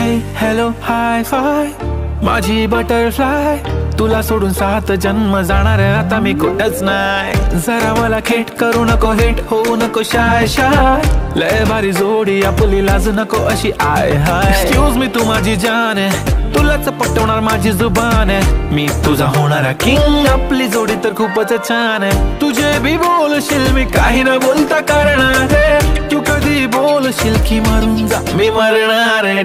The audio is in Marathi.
हे हॅलो हाय फाय माझी बटरफ्लाय तुला सोडून सात जन्म जाणार आता मी कुठंच नाही. जरा मला खेट करू नको हेट होऊ नको शाय शाय लय भारी जोडी आपली लाज नको अशी आय हाय. एक्सक्यूज मी तू माझी जान आहे. तुलाच पटवणार माझी जुबान आहे. मी तुझा होणारा किंग आपली जोडी तर खूपच छान आहे. तुझे बी बोलशील मी काही न बोलता करणार तू कधी बोलशील की मरून जा मी मरणार आहे.